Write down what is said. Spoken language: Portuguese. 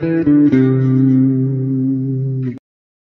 Música